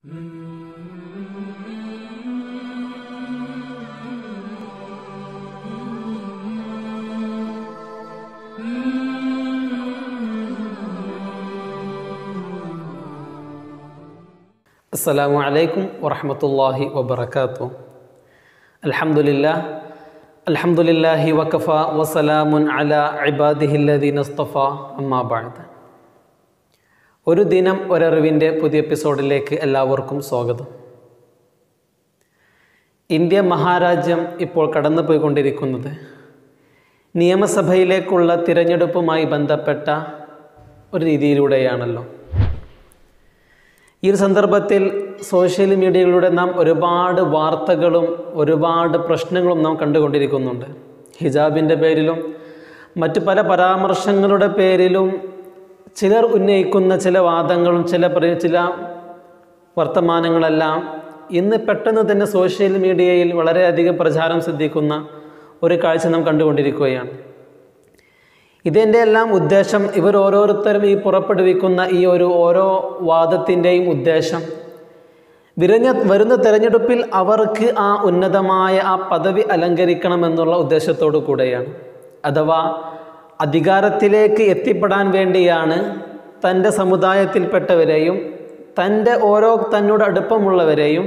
السلام عليكم ورحمة الله وبركاته. الحمد لله الحمد لله وكفى وسلام على عباده الذين اصطفى أما بعد. ഒരു ദിനം ഒരറിവിന്റെ പുതിയ എപ്പിസോഡിലേക്ക് എല്ലാവർക്കും സ്വാഗതം. ഇന്ത്യ മഹാരാജ്യം ഇപ്പോൾ കടന്നു പോയിക്കൊണ്ടിരിക്കുന്നത് നിയമസഭയിലേക്കുള്ള തിരഞ്ഞെടുപ്പുമായി ബന്ധപ്പെട്ട ഒരു രീതിയിലൂടെയാണല്ലോ. ഈ ഒരു സന്ദർഭത്തിൽ സോഷ്യൽ മീഡിയയിലൂടെ നാം ഒരുപാട് വാർത്തകളും ഒരുപാട് പ്രശ്നങ്ങളും നാം കണ്ടുകൊണ്ടിരിക്കുന്നുണ്ട്. ഹിജാബിന്റെ പേരിലും മറ്റു പല പരാമർശങ്ങളുടെ പേരിലും ചിലർ ഉന്നയിക്കുന്ന ചില വാദങ്ങളും ചില ചില വർത്തമാനങ്ങളെല്ലാം ഇന്ന് പെട്ടെന്ന് തന്നെ സോഷ്യൽ മീഡിയയിൽ വളരെയധികം പ്രചാരം സിദ്ധിക്കുന്ന ഒരു കാഴ്ച നാം കണ്ടുകൊണ്ടിരിക്കുകയാണ്. ഇതിന്റെ എല്ലാം ഉദ്ദേശം ഇവർ ഓരോരുത്തരും ഈ പുറപ്പെടുവിക്കുന്ന ഈ ഒരു ഓരോ വാദത്തിന്റെയും ഉദ്ദേശം. വിരഞ്ഞ വരുന്ന തെരഞ്ഞെടുപ്പിൽ അവർക്ക് ആ ഉന്നതമായ ആ പദവി അലങ്കരിക്കണമെന്നുള്ള ഉദ്ദേശത്തോടു കൂടെയാണ്. അഥവാ അധികാരത്തിലേക്ക് എത്തിപ്പെടാൻ വേണ്ടിയാണ് തന്റെ സമുദായത്തിൽപ്പെട്ടവരെയും തന്റെ ഓരോ തന്നോട് അടുപ്പമുള്ളവരെയും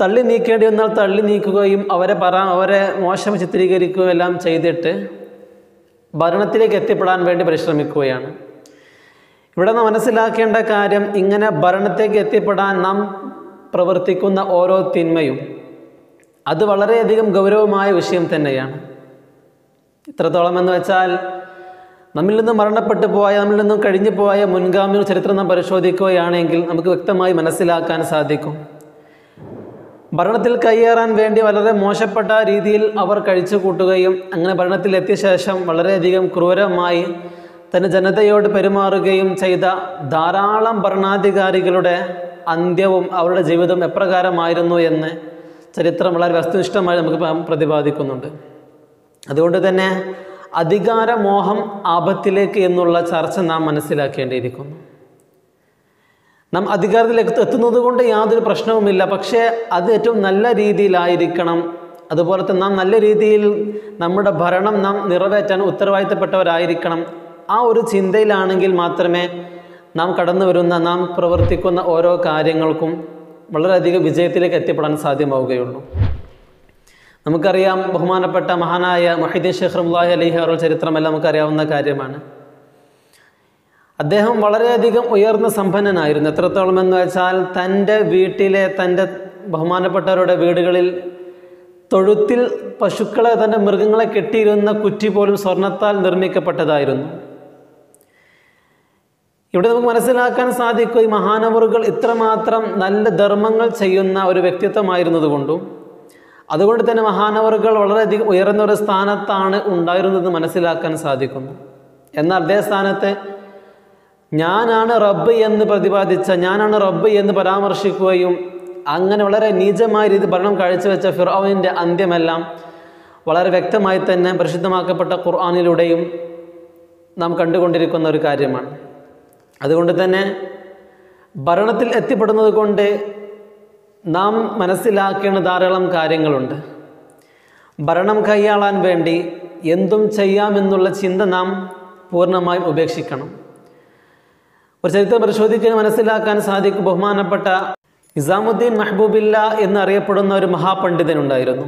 തള്ളി നീക്കേണ്ടി വന്നാൽ തള്ളി നീക്കുകയും അവരെ പറ അവരെ മോശം ചിത്രീകരിക്കുകയും എല്ലാം ചെയ്തിട്ട് ഭരണത്തിലേക്ക് എത്തിപ്പെടാൻ വേണ്ടി പരിശ്രമിക്കുകയാണ്. ഇവിടെ നാം മനസ്സിലാക്കേണ്ട കാര്യം ഇങ്ങനെ ഭരണത്തേക്ക് എത്തിപ്പെടാൻ നാം പ്രവർത്തിക്കുന്ന ഓരോ തിന്മയും അത് വളരെയധികം ഗൗരവമായ വിഷയം തന്നെയാണ്. ഇത്രത്തോളം എന്ന് വെച്ചാൽ നമ്മിൽ നിന്ന് മരണപ്പെട്ടു പോയ നമ്മിൽ നിന്നും കഴിഞ്ഞു പോയ മുൻഗാമിയുടെ ചരിത്രം നാം പരിശോധിക്കുകയാണെങ്കിൽ നമുക്ക് വ്യക്തമായി മനസ്സിലാക്കാൻ സാധിക്കും. ഭരണത്തിൽ കയ്യേറാൻ വേണ്ടി വളരെ മോശപ്പെട്ട രീതിയിൽ അവർ കഴിച്ചു കൂട്ടുകയും അങ്ങനെ ഭരണത്തിലെത്തിയ ശേഷം വളരെയധികം ക്രൂരമായി തന്റെ ജനതയോട് പെരുമാറുകയും ചെയ്ത ധാരാളം ഭരണാധികാരികളുടെ അന്ത്യവും അവരുടെ ജീവിതം എപ്രകാരമായിരുന്നു എന്ന് ചരിത്രം വളരെ വസ്തുനിഷ്ഠമായി നമുക്ക് പ്രതിപാദിക്കുന്നുണ്ട്. അതുകൊണ്ട് തന്നെ അധികാരമോഹം ആപത്തിലേക്ക് എന്നുള്ള ചർച്ച നാം മനസ്സിലാക്കേണ്ടിയിരിക്കുന്നു. നാം അധികാരത്തിലേക്ക് എത്തുന്നത് കൊണ്ട് യാതൊരു പ്രശ്നവുമില്ല. പക്ഷേ അത് ഏറ്റവും നല്ല രീതിയിലായിരിക്കണം. അതുപോലെ തന്നെ നാം നല്ല രീതിയിൽ നമ്മുടെ ഭരണം നാം നിറവേറ്റാൻ ഉത്തരവാദിത്തപ്പെട്ടവരായിരിക്കണം. ആ ഒരു ചിന്തയിലാണെങ്കിൽ മാത്രമേ നാം കടന്നു വരുന്ന നാം പ്രവർത്തിക്കുന്ന ഓരോ കാര്യങ്ങൾക്കും വളരെയധികം വിജയത്തിലേക്ക് എത്തിപ്പെടാൻ സാധ്യമാവുകയുള്ളൂ. നമുക്കറിയാം ബഹുമാനപ്പെട്ട മഹാനായ മൊഹീദ്ദീൻ ഷെയ്ഖ് അള്ളാഹി അലിഹി അവരുടെ ചരിത്രമെല്ലാം നമുക്കറിയാവുന്ന കാര്യമാണ്. അദ്ദേഹം വളരെയധികം ഉയർന്ന സമ്പന്നനായിരുന്നു. എത്രത്തോളം എന്ന് വെച്ചാൽ തന്റെ വീട്ടിലെ തന്റെ ബഹുമാനപ്പെട്ടവരുടെ വീടുകളിൽ തൊഴുത്തിൽ പശുക്കളെ തന്റെ മൃഗങ്ങളെ കെട്ടിയിരുന്ന കുറ്റി പോലും സ്വർണത്താൽ നിർമ്മിക്കപ്പെട്ടതായിരുന്നു. ഇവിടെ നമുക്ക് മനസ്സിലാക്കാൻ സാധിക്കും ഈ മഹാനവറുകൾ ഇത്രമാത്രം നല്ല ധർമ്മങ്ങൾ ചെയ്യുന്ന ഒരു വ്യക്തിത്വമായിരുന്നതുകൊണ്ടും അതുകൊണ്ട് തന്നെ മഹാനവറുകൾ വളരെയധികം ഉയർന്ന ഒരു സ്ഥാനത്താണ് ഉണ്ടായിരുന്നത് മനസ്സിലാക്കാൻ സാധിക്കുന്നു. എന്നാൽ അതേ സ്ഥാനത്ത് ഞാനാണ് റബ്ബ് എന്ന് പ്രതിപാദിച്ച ഞാനാണ് റബ്ബ് എന്ന് പരാമർശിക്കുകയും അങ്ങനെ വളരെ നീചമായ രീതി ഭരണം കാഴ്ചവെച്ച ഫിറോവിന്റെ അന്ത്യമെല്ലാം വളരെ വ്യക്തമായി തന്നെ പരിശുദ്ധമാക്കപ്പെട്ട ഖുർആാനിലൂടെയും നാം കണ്ടുകൊണ്ടിരിക്കുന്ന ഒരു കാര്യമാണ്. അതുകൊണ്ട് തന്നെ ഭരണത്തിൽ എത്തിപ്പെടുന്നത് കൊണ്ട് നാം മനസ്സിലാക്കേണ്ട ധാരാളം കാര്യങ്ങളുണ്ട്. ഭരണം കൈയാളാൻ വേണ്ടി എന്തും ചെയ്യാമെന്നുള്ള ചിന്ത നാം പൂർണമായി ഉപേക്ഷിക്കണം. ഒരു ചരിത്രം പരിശോധിക്കാൻ മനസ്സിലാക്കാൻ സാധിക്കും. ബഹുമാനപ്പെട്ട നിസാമുദ്ദീൻ മെഹബൂബില്ല എന്നറിയപ്പെടുന്ന ഒരു മഹാപണ്ഡിതനുണ്ടായിരുന്നു.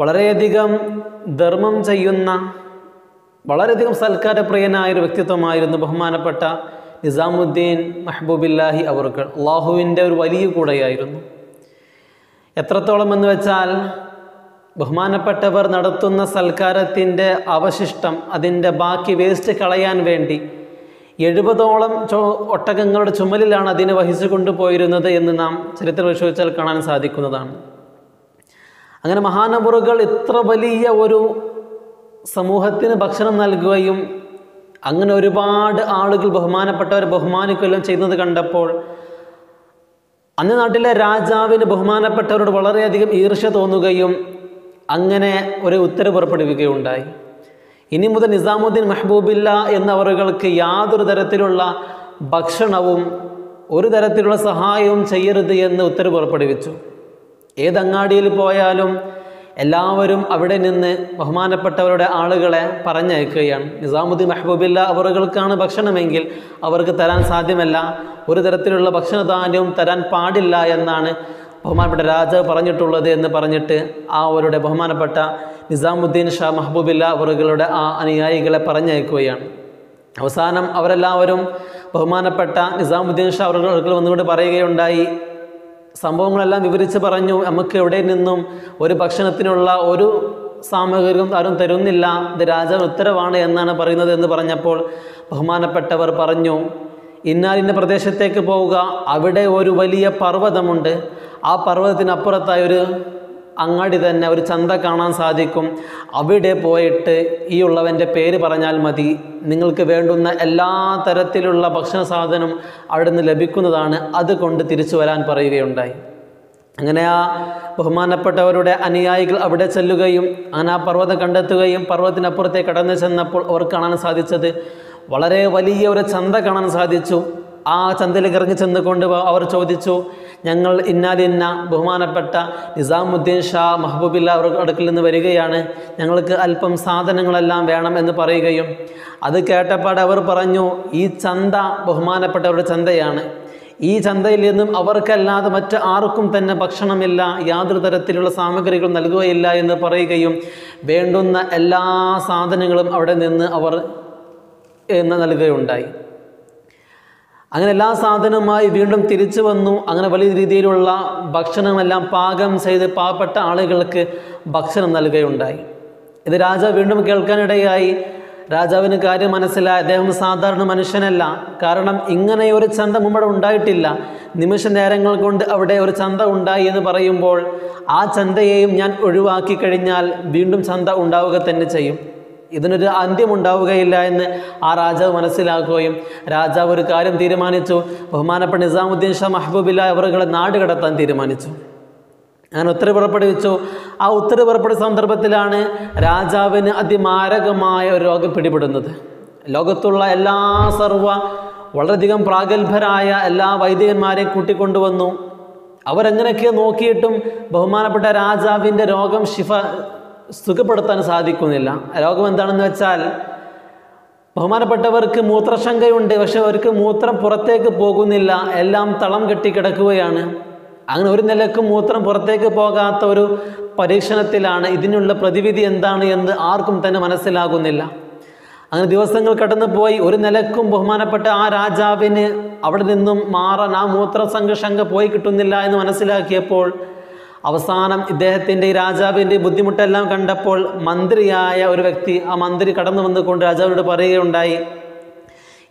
വളരെയധികം ധർമ്മം ചെയ്യുന്ന വളരെയധികം സൽക്കാരപ്രിയനായ ഒരു വ്യക്തിത്വമായിരുന്നു ബഹുമാനപ്പെട്ട നിസാമുദ്ദീൻ മെഹബൂബില്ലാഹി അവർക്ക് അള്ളാഹുവിന്റെ ഒരു വലിയ കൂടെയായിരുന്നു. എത്രത്തോളം എന്ന് വെച്ചാൽ ബഹുമാനപ്പെട്ടവർ നടത്തുന്ന സൽക്കാരത്തിന്റെ അവശിഷ്ടം അതിന്റെ ബാക്കി വേസ്റ്റ് കളയാൻ വേണ്ടി എഴുപതോളം ചോ ഒട്ടകങ്ങളുടെ ചുമലിലാണ് അതിനെ വഹിച്ചു കൊണ്ടുപോയിരുന്നത് എന്ന് നാം ചരിത്രം പരിശോധിച്ചാൽ കാണാൻ സാധിക്കുന്നതാണ്. അങ്ങനെ മഹാനപുറകൾ ഇത്ര വലിയ ഒരു സമൂഹത്തിന് ഭക്ഷണം നൽകുകയും അങ്ങനെ ഒരുപാട് ആളുകൾ ബഹുമാനപ്പെട്ടവർ ബഹുമാനിക്കുകയെല്ലാം ചെയ്യുന്നത് കണ്ടപ്പോൾ അന്ന് നാട്ടിലെ രാജാവിന് ബഹുമാനപ്പെട്ടവരോട് വളരെയധികം ഈർഷ്യ തോന്നുകയും അങ്ങനെ ഒരു ഉത്തരവ് പുറപ്പെടുവിക്കുകയുണ്ടായി. ഇനി മുതൽ നിസാമുദ്ദീൻ മെഹബൂബില്ല എന്നവറുകൾക്ക് യാതൊരു തരത്തിലുള്ള ഭക്ഷണവും ഒരു തരത്തിലുള്ള സഹായവും ചെയ്യരുത് എന്ന് ഉത്തരവ് പുറപ്പെടുവിച്ചു. ഏതങ്ങാടിയിൽ പോയാലും എല്ലാവരും അവിടെ നിന്ന് ബഹുമാനപ്പെട്ടവരുടെ ആളുകളെ പറഞ്ഞയക്കുകയാണ്. നിസാമുദ്ദീൻ മെഹബൂബില്ല അവറുകൾക്കാണ് ഭക്ഷണമെങ്കിൽ അവർക്ക് തരാൻ സാധ്യമല്ല. ഒരു തരത്തിലുള്ള ഭക്ഷണധാന്യവും തരാൻ പാടില്ല എന്നാണ് ബഹുമാനപ്പെട്ട രാജാവ് പറഞ്ഞിട്ടുള്ളത് എന്ന് പറഞ്ഞിട്ട് ആ അവരുടെ ബഹുമാനപ്പെട്ട നിസാമുദ്ദീൻ ഷാ മെഹബൂബില്ല അവറുകളുടെ ആ അനുയായികളെ പറഞ്ഞയക്കുകയാണ്. അവസാനം അവരെല്ലാവരും ബഹുമാനപ്പെട്ട നിസാമുദ്ദീൻ ഷാ അവറുകൾ വന്നുകൊണ്ട് പറയുകയുണ്ടായി. സംഭവങ്ങളെല്ലാം വിവരിച്ച് പറഞ്ഞു നമുക്ക് എവിടെ നിന്നും ഒരു ഭക്ഷണത്തിനുള്ള ഒരു സാമഗ്രികം ആരും തരുന്നില്ല ഇത് രാജാവ് ഉത്തരവാണ് എന്നാണ് പറയുന്നത് എന്ന് പറഞ്ഞപ്പോൾ ബഹുമാനപ്പെട്ടവർ പറഞ്ഞു ഇന്നാലിന്റെ പ്രദേശത്തേക്ക് പോവുക അവിടെ ഒരു വലിയ പർവതമുണ്ട്. ആ പർവതത്തിനപ്പുറത്തായി ഒരു അങ്ങാടി തന്നെ ഒരു ചന്ത കാണാൻ സാധിക്കും. അവിടെ പോയിട്ട് ഈ ഉള്ളവന്റെ പേര് പറഞ്ഞാൽ മതി. നിങ്ങൾക്ക് വേണ്ടുന്ന എല്ലാ തരത്തിലുള്ള ഭക്ഷണ സാധനം അവിടെ നിന്ന് ലഭിക്കുന്നതാണ്. അതുകൊണ്ട് തിരിച്ചു വരാൻ പറയുകയുണ്ടായി. അങ്ങനെ ആ ബഹുമാനപ്പെട്ടവരുടെ അനുയായികൾ അവിടെ ചെല്ലുകയും അങ്ങനെ ആ പർവതം കണ്ടെത്തുകയും പർവതത്തിനപ്പുറത്തെ കടന്നു ചെന്നപ്പോൾ അവർ കാണാൻ സാധിച്ചത് വളരെ വലിയ ഒരു ചന്ത കാണാൻ സാധിച്ചു. ആ ചന്തയിലേക്ക് ഇറങ്ങി ചെന്നുകൊണ്ട് അവർ ചോദിച്ചു ഞങ്ങൾ ഇന്നാലിന്ന ബഹുമാനപ്പെട്ട നിസാമുദ്ദീൻ ഷാ മഹബൂബില്ല അവരുടെ അടുക്കിൽ നിന്ന് വരികയാണ്. ഞങ്ങൾക്ക് അല്പം സാധനങ്ങളെല്ലാം വേണം എന്ന് പറയുകയും അത് കേട്ടപ്പാട് അവർ പറഞ്ഞു ഈ ചന്ത ബഹുമാനപ്പെട്ടവരുടെ ചന്തയാണ്. ഈ ചന്തയിൽ നിന്നും അവർക്കല്ലാതെ മറ്റ് ആർക്കും തന്നെ ഭക്ഷണമില്ല യാതൊരു തരത്തിലുള്ള സാമഗ്രികൾ നൽകുകയില്ല എന്ന് പറയുകയും വേണ്ടുന്ന എല്ലാ സാധനങ്ങളും അവിടെ നിന്ന് അവർ നൽകുകയുണ്ടായി. അങ്ങനെ എല്ലാ സാധനവുമായി വീണ്ടും തിരിച്ചു വന്നു. അങ്ങനെ വലിയ രീതിയിലുള്ള ഭക്ഷണമെല്ലാം പാകം ചെയ്ത് പാവപ്പെട്ട ആളുകൾക്ക് ഭക്ഷണം നൽകുകയുണ്ടായി. ഇത് രാജാവ് വീണ്ടും കേൾക്കാനിടയായി. രാജാവിന് കാര്യം മനസ്സിലായി. അദ്ദേഹം സാധാരണ മനുഷ്യനല്ല. കാരണം ഇങ്ങനെ ഒരു ചന്ത മുമ്പടെ ഉണ്ടായിട്ടില്ല. നിമിഷ നേരങ്ങൾ കൊണ്ട് അവിടെ ഒരു ചന്ത ഉണ്ടായി എന്ന് പറയുമ്പോൾ ആ ചന്തയെയും ഞാൻ ഒഴിവാക്കി കഴിഞ്ഞാൽ വീണ്ടും ചന്ത ഉണ്ടാവുക തന്നെ ചെയ്യും. ഇതിനൊരു അന്ത്യം ഉണ്ടാവുകയില്ല എന്ന് ആ രാജാവ് മനസ്സിലാക്കുകയും രാജാവ് ഒരു കാര്യം തീരുമാനിച്ചു. ബഹുമാനപ്പെട്ട നിസാമുദ്ദീൻ ഷാ മഹബൂബില്ല അവറുകളെ നാട് കടത്താൻ തീരുമാനിച്ചു. അങ്ങനെ ഉത്തരവ് പുറപ്പെടുവിച്ചു ആ ഉത്തരവ് പുറപ്പെടുന്ന സന്ദർഭത്തിലാണ് രാജാവിന് അതിമാരകമായ ഒരു രോഗം പിടിപെടുന്നത്. ലോകത്തുള്ള എല്ലാ സർവ വളരെയധികം പ്രാഗൽഭരായ എല്ലാ വൈദികന്മാരെയും കൂട്ടിക്കൊണ്ടുവന്നു. അവരെങ്ങനെയൊക്കെ നോക്കിയിട്ടും ബഹുമാനപ്പെട്ട രാജാവിന്റെ രോഗം ശിഫ സുഖപ്പെടുത്താൻ സാധിക്കുന്നില്ല. രോഗം എന്താണെന്ന് വെച്ചാൽ ബഹുമാനപ്പെട്ടവർക്ക് മൂത്രശങ്കയുണ്ട് പക്ഷെ അവർക്ക് മൂത്രം പുറത്തേക്ക് പോകുന്നില്ല. എല്ലാം തളം കെട്ടി കിടക്കുകയാണ്. അങ്ങനെ ഒരു നിലക്കും മൂത്രം പുറത്തേക്ക് പോകാത്ത ഒരു പരീക്ഷണത്തിലാണ് ഇതിനുള്ള പ്രതിവിധി എന്താണ് എന്ന് ആർക്കും തന്നെ മനസ്സിലാകുന്നില്ല. അങ്ങനെ ദിവസങ്ങൾ കടന്നുപോയി ഒരു നിലക്കും ബഹുമാനപ്പെട്ട ആ രാജാവിന് അവിടെ നിന്നും മാറാൻ ആ മൂത്രസംഘ ശങ്ക പോയി കിട്ടുന്നില്ല എന്ന് മനസ്സിലാക്കിയപ്പോൾ അവസാനം ഇദ്ദേഹത്തിന്റെ രാജാവിന്റെ ബുദ്ധിമുട്ടെല്ലാം കണ്ടപ്പോൾ മന്ത്രിയായ ഒരു വ്യക്തി ആ മന്ത്രി കടന്നു വന്നുകൊണ്ട് രാജാവിനോട് പറയുകയുണ്ടായി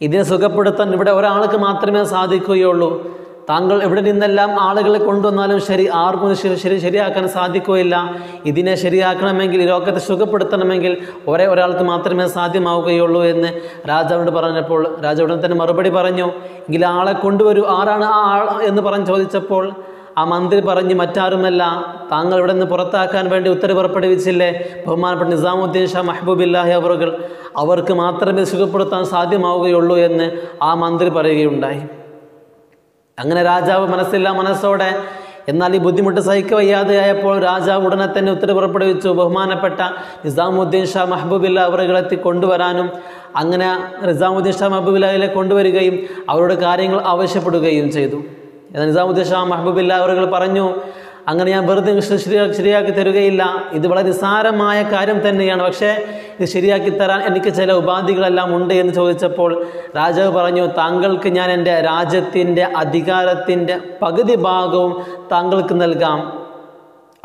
ഇതിനെ സുഖപ്പെടുത്താൻ ഇവിടെ ഒരാൾക്ക് മാത്രമേ സാധിക്കുകയുള്ളൂ. താങ്കൾ എവിടെ നിന്നെല്ലാം ആളുകളെ കൊണ്ടുവന്നാലും ശരി ആർക്കും ശരി ശരി ശരിയാക്കാൻ സാധിക്കുകയില്ല. ഇതിനെ ശരിയാക്കണമെങ്കിൽ ഈ ലോകത്തെ സുഖപ്പെടുത്തണമെങ്കിൽ ഒരേ ഒരാൾക്ക് മാത്രമേ സാധ്യമാവുകയുള്ളൂ എന്ന് രാജാവിനോട് പറഞ്ഞപ്പോൾ രാജാവിനോട് തന്നെ മറുപടി പറഞ്ഞു എങ്കിൽ ആളെ കൊണ്ടുവരൂ. ആരാണ് ആ ആൾ? എന്ന് പറഞ്ഞ് ചോദിച്ചപ്പോൾ ആ മന്ത്രി പറഞ്ഞ് മറ്റാരുമല്ല താങ്കൾ ഇവിടെ നിന്ന് പുറത്താക്കാൻ വേണ്ടി ഉത്തരവ് പുറപ്പെടുവിച്ചില്ലേ? ബഹുമാനപ്പെട്ട നിസാമുദ്ദീൻ ഷാ മെഹബൂബില്ലാഹി അവറുകൾ അവർക്ക് മാത്രമേ സുഖപ്പെടുത്താൻ സാധ്യമാവുകയുള്ളൂ എന്ന് ആ മന്ത്രി പറയുകയുണ്ടായി. അങ്ങനെ രാജാവ് മനസ്സില്ല മനസ്സോടെ എന്നാൽ ഈ ബുദ്ധിമുട്ട് സഹിക്ക വയ്യാതെയായപ്പോൾ രാജാവ് ഉടനെ തന്നെ ഉത്തരവ് പുറപ്പെടുവിച്ചു. ബഹുമാനപ്പെട്ട നിസാമുദ്ദീൻ ഷാ മെഹബൂബില്ല അവറുകളെത്തി കൊണ്ടുവരാനും അങ്ങനെ നിസാമുദ്ദീൻ ഷാ മഹബൂബില്ലയിലെ കൊണ്ടുവരികയും അവരുടെ കാര്യങ്ങൾ ആവശ്യപ്പെടുകയും ചെയ്തു. എന്നാൽ നിസാമുദ്ദീൻ ഷാ മഹബൂബില്ല അവർ പറഞ്ഞു അങ്ങനെ ഞാൻ വെറുതെ ശരിയാക്കി തരികയില്ല. ഇത് വളരെ സാരമായ കാര്യം തന്നെയാണ്. പക്ഷേ ഇത് ശരിയാക്കി തരാൻ എനിക്ക് ചില ഉപാധികളെല്ലാം ഉണ്ട് എന്ന് ചോദിച്ചപ്പോൾ രാജാവ് പറഞ്ഞു താങ്കൾക്ക് ഞാൻ എന്റെ രാജ്യത്തിന്റെ അധികാരത്തിന്റെ പകുതി ഭാഗവും താങ്കൾക്ക് നൽകാം.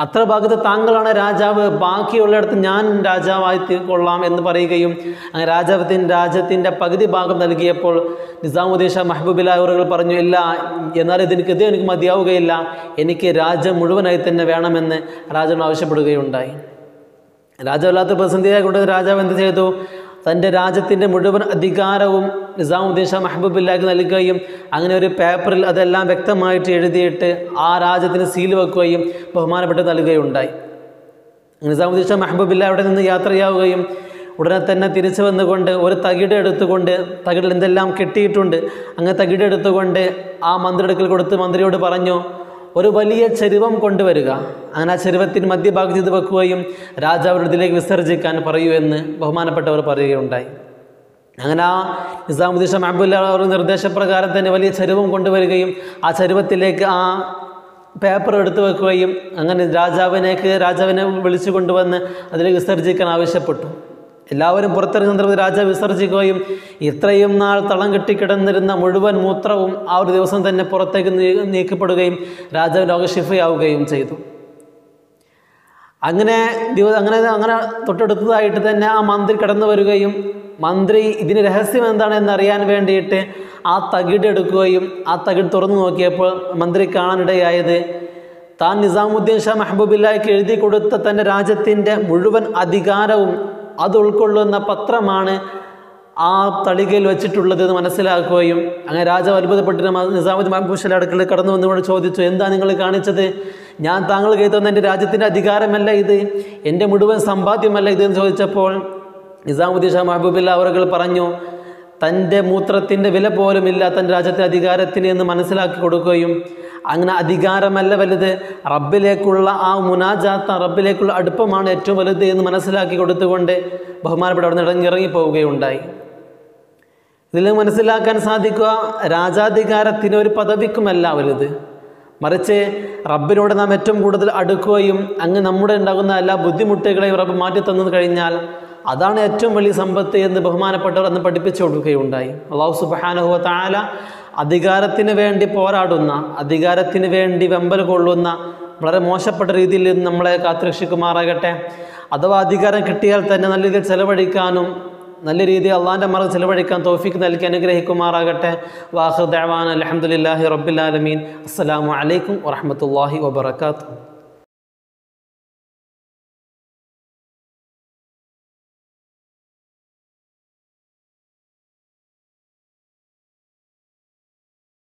അത്ര ഭാഗത്ത് താങ്കളാണ് രാജാവ് ബാക്കിയുള്ളിടത്ത് ഞാൻ രാജാവായി തീർക്കൊള്ളാം എന്ന് പറയുകയും അങ്ങനെ രാജാവത്തിന്റെ രാജ്യത്തിന്റെ പകുതി ഭാഗം നൽകിയപ്പോൾ നിസാമുദ്ദീൻ ഷാ മഹബൂബില്ല അവറുകൾ പറഞ്ഞു ഇല്ല എന്നാൽ ഇതിനക്ക് ഇത് എനിക്ക് മതിയാവുകയില്ല. എനിക്ക് രാജ്യം മുഴുവനായി തന്നെ വേണമെന്ന് രാജാവ് ആവശ്യപ്പെടുകയുണ്ടായി. രാജാവില്ലാത്ത പ്രതിസന്ധിയായി കൊണ്ട് രാജാവ് എന്ത് ചെയ്തു? തന്റെ രാജ്യത്തിന്റെ മുഴുവൻ അധികാരവും നിസാമുദ്ദീൻ ഷാ മെഹബൂബില്ലാക്ക് നൽകുകയും അങ്ങനെ ഒരു പേപ്പറിൽ അതെല്ലാം വ്യക്തമായിട്ട് എഴുതിയിട്ട് ആ രാജ്യത്തിന് സീൽ വെക്കുകയും ബഹുമാനപ്പെട്ട് നൽകുകയുണ്ടായി. നിസാമുദ്ദീൻ ഷാ മെഹബൂബില്ല അവിടെ നിന്ന് യാത്രയാവുകയും ഉടനെ തന്നെ തിരിച്ചു വന്നുകൊണ്ട് ഒരു തകിട് എടുത്തുകൊണ്ട് തകിടിൽ എന്തെല്ലാം കെട്ടിയിട്ടുണ്ട് അങ്ങനെ തകിട് എടുത്തുകൊണ്ട് ആ മന്ത്രിയെടുക്കൽ കൊടുത്ത് മന്ത്രിയോട് പറഞ്ഞു ഒരു വലിയ ചെരുവം കൊണ്ടുവരിക. അങ്ങനെ ആ ചെരുവത്തിന് മധ്യഭാഗത്ത് ഇത് വെക്കുകയും രാജാവ് ഇതിലേക്ക് വിസർജിക്കാൻ പറയൂ എന്ന് ബഹുമാനപ്പെട്ടവർ പറയുകയുണ്ടായി. അങ്ങനെ ആ നിസാമുദ്ദീൻ ഷാ മഹബുല്ല നിർദ്ദേശപ്രകാരം തന്നെ വലിയ ചരുവം കൊണ്ടുവരികയും ആ ചരുവത്തിലേക്ക് ആ പേപ്പർ എടുത്തു വെക്കുകയും അങ്ങനെ രാജാവിനേക്ക് രാജാവിനെ വിളിച്ചു കൊണ്ടുവന്ന് അതിലേക്ക് വിസർജിക്കാൻ ആവശ്യപ്പെട്ടു. എല്ലാവരും പുറത്തിറങ്ങുന്ന സന്ദർഭത്തിൽ രാജ വിസർജിക്കുകയും ഇത്രയും നാൾ തളം കെട്ടിക്കിടന്നിരുന്ന മുഴുവൻ മൂത്രവും ആ ഒരു ദിവസം തന്നെ പുറത്തേക്ക് നീക്കപ്പെടുകയും രാജാവ് രോഗശിഫയാവുകയും ചെയ്തു. അങ്ങനെ ദിവസം അങ്ങനെ അങ്ങനെ തൊട്ടടുത്തതായിട്ട് തന്നെ ആ മന്ത്രി കടന്നു വരികയും മന്ത്രി ഇതിന് രഹസ്യം എന്താണെന്ന് അറിയാൻ വേണ്ടിയിട്ട് ആ തകിട് എടുക്കുകയും ആ തകിട് തുറന്നു നോക്കിയപ്പോൾ മന്ത്രി കാണാനിടയായത് താൻ നിസാമുദ്ദീൻ ഷാ മെഹബൂബില്ലായ്ക്ക് എഴുതി കൊടുത്ത തന്റെ രാജ്യത്തിന്റെ മുഴുവൻ അധികാരവും അത് ഉൾക്കൊള്ളുന്ന പത്രമാണ് ആ തളികയിൽ വെച്ചിട്ടുള്ളത് എന്ന് മനസ്സിലാക്കുകയും അങ്ങനെ രാജാവ് അത്ഭുതപ്പെട്ടിട്ട് മ- നിസാമുദ്ദീൻ മഹബൂഷയുടെ അടുക്കളിൽ കടന്നു വന്നുകൊണ്ട് ചോദിച്ചു എന്താ നിങ്ങൾ കാണിച്ചത്? ഞാൻ താങ്കൾ കൈ തന്ന എന്റെ രാജ്യത്തിന്റെ അധികാരമല്ല ഇത്. എന്റെ മുഴുവൻ സമ്പാദ്യമല്ല ഇത്. എന്ന് ചോദിച്ചപ്പോൾ നിസാമുദ്ദീൻ ഷാ മഹബൂബില്ല അവറുകൾ പറഞ്ഞു തന്റെ മൂത്രത്തിന്റെ വില ഇല്ല തന്റെ രാജ്യത്തെ അധികാരത്തിന് എന്ന് മനസ്സിലാക്കി കൊടുക്കുകയും അങ്ങനെ അധികാരമല്ല വലുത്. റബ്ബിലേക്കുള്ള ആ മുനാജാത്ത റബ്ബിലേക്കുള്ള അടുപ്പമാണ് ഏറ്റവും വലുത് എന്ന് മനസ്സിലാക്കി കൊടുത്തുകൊണ്ട് ബഹുമാനപ്പെട്ട അവിടെ നിന്ന് ഇറങ്ങി പോവുകയുണ്ടായി ഇതിൽ മനസ്സിലാക്കാൻ സാധിക്കുക രാജാധികാരത്തിന് ഒരു പദവിക്കുമല്ല വലുത്. മറിച്ച് റബ്ബിനോട് നാം ഏറ്റവും കൂടുതൽ അടുക്കുകയും അങ്ങ് നമ്മുടെ ഉണ്ടാകുന്ന എല്ലാ ബുദ്ധിമുട്ടുകളെയും റബ്ബ് മാറ്റി തന്നു കഴിഞ്ഞാൽ അതാണ് ഏറ്റവും വലിയ സമ്പത്ത് എന്ന് ബഹുമാനപ്പെട്ടവർ അന്ന് പഠിപ്പിച്ചു കൊടുക്കുകയുണ്ടായി. അള്ളാഹു സുബാനഹുവ താല അധികാരത്തിന് വേണ്ടി പോരാടുന്ന അധികാരത്തിന് വേണ്ടി വെമ്പൽ കൊള്ളുന്ന വളരെ മോശപ്പെട്ട രീതിയിൽ നിന്ന് നമ്മളെ കാത്തുരക്ഷിക്കുമാറാകട്ടെ. അഥവാ അധികാരം കിട്ടിയാൽ തന്നെ നല്ല രീതിയിൽ ചെലവഴിക്കാനും നല്ല രീതിയിൽ അള്ളാഹിന്റെ മാർഗം ചെലവഴിക്കാൻ തോഫിക്ക് നൽകി അനുഗ്രഹിക്കുമാറാകട്ടെ. വാഹുദാൻ അലഹമുല്ലാഹി റബ്ബുലാലമീൻ അസ്സാം വലൈക്കും വാഹമത്തല്ലാഹി വബർക്കാത്തു